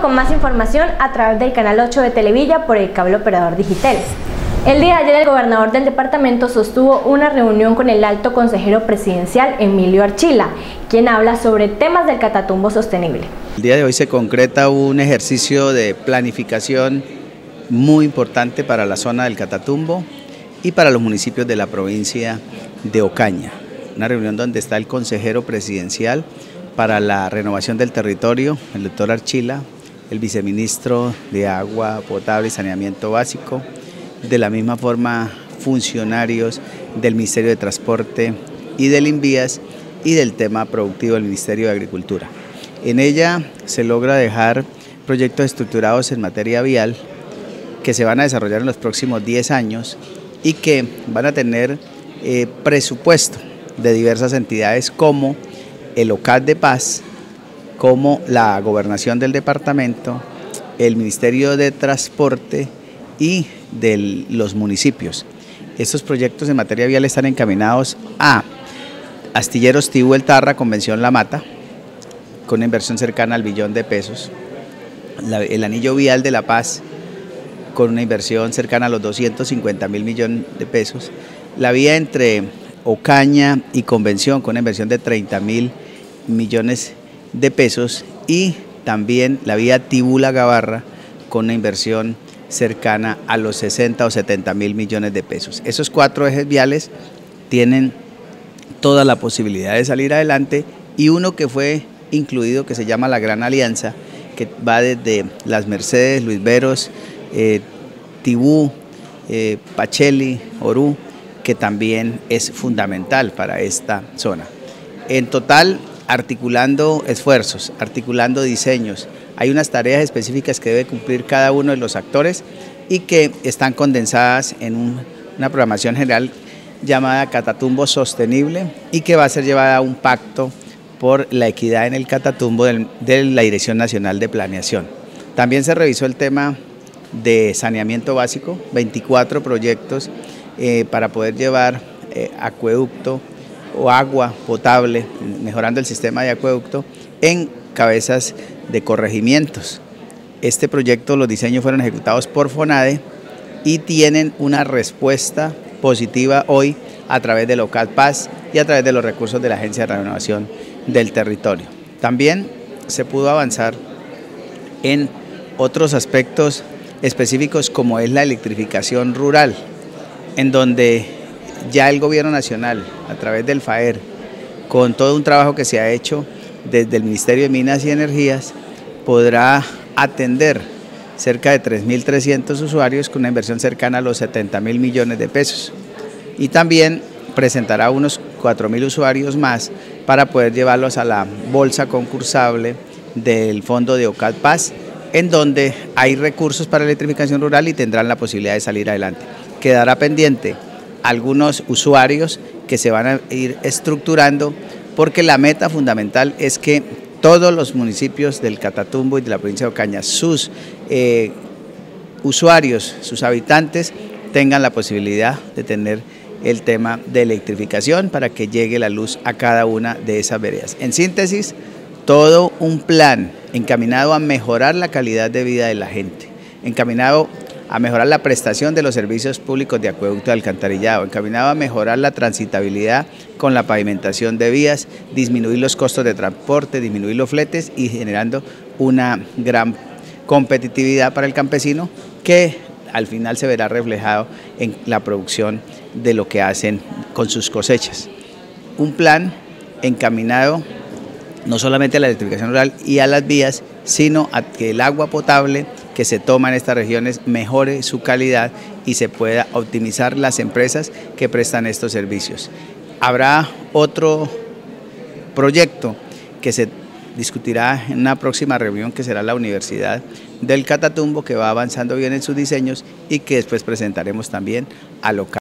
con más información a través del canal 8 de Televilla por el cable operador digital. El día de ayer el gobernador del departamento sostuvo una reunión con el alto consejero presidencial Emilio Archila, quien habla sobre temas del catatumbo sostenible. El día de hoy se concreta un ejercicio de planificación muy importante para la zona del Catatumbo y para los municipios de la provincia de Ocaña. Una reunión donde está el consejero presidencial para la renovación del territorio, el doctor Archila, el viceministro de Agua Potable y Saneamiento Básico, de la misma forma funcionarios del Ministerio de Transporte y del INVIAS y del tema productivo del Ministerio de Agricultura. En ella se logra dejar proyectos estructurados en materia vial que se van a desarrollar en los próximos 10 años y que van a tener eh, presupuesto de diversas entidades como el OCAD de Paz, como la gobernación del departamento, el Ministerio de Transporte y de los municipios. Estos proyectos en materia vial están encaminados a Astilleros Tibú El Tarra, Convención La Mata, con una inversión cercana al billón de pesos. el anillo vial de La Paz, con una inversión cercana a los 250 mil millones de pesos. La vía entre Ocaña y Convención, con una inversión de 30 mil millones de pesos y también la vía Tibula Gavarra con una inversión cercana a los 60 o 70 mil millones de pesos. Esos cuatro ejes viales tienen toda la posibilidad de salir adelante y uno que fue incluido que se llama la Gran Alianza, que va desde Las Mercedes, Luis Veros, eh, Tibú, eh, Pacheli, Orú, que también es fundamental para esta zona. En total articulando esfuerzos, articulando diseños. Hay unas tareas específicas que debe cumplir cada uno de los actores y que están condensadas en una programación general llamada Catatumbo Sostenible y que va a ser llevada a un pacto por la equidad en el Catatumbo de la Dirección Nacional de Planeación. También se revisó el tema de saneamiento básico, 24 proyectos eh, para poder llevar eh, acueducto, o agua potable, mejorando el sistema de acueducto en cabezas de corregimientos. Este proyecto, los diseños fueron ejecutados por FONADE y tienen una respuesta positiva hoy a través de Local Paz y a través de los recursos de la Agencia de Renovación del Territorio. También se pudo avanzar en otros aspectos específicos como es la electrificación rural, en donde ya el gobierno nacional, a través del FAER, con todo un trabajo que se ha hecho desde el Ministerio de Minas y Energías, podrá atender cerca de 3.300 usuarios con una inversión cercana a los 70 mil millones de pesos. Y también presentará unos 4.000 usuarios más para poder llevarlos a la bolsa concursable del fondo de OCAD Paz, en donde hay recursos para electrificación rural y tendrán la posibilidad de salir adelante. Quedará pendiente algunos usuarios que se van a ir estructurando porque la meta fundamental es que todos los municipios del Catatumbo y de la provincia de Ocaña, sus eh, usuarios, sus habitantes, tengan la posibilidad de tener el tema de electrificación para que llegue la luz a cada una de esas veredas. En síntesis, todo un plan encaminado a mejorar la calidad de vida de la gente, encaminado a mejorar la prestación de los servicios públicos de acueducto y alcantarillado, encaminado a mejorar la transitabilidad con la pavimentación de vías, disminuir los costos de transporte, disminuir los fletes y generando una gran competitividad para el campesino que al final se verá reflejado en la producción de lo que hacen con sus cosechas. Un plan encaminado no solamente a la electrificación rural y a las vías, sino a que el agua potable que se toma en estas regiones mejore su calidad y se pueda optimizar las empresas que prestan estos servicios. Habrá otro proyecto que se discutirá en una próxima reunión que será la Universidad del Catatumbo, que va avanzando bien en sus diseños y que después presentaremos también a local.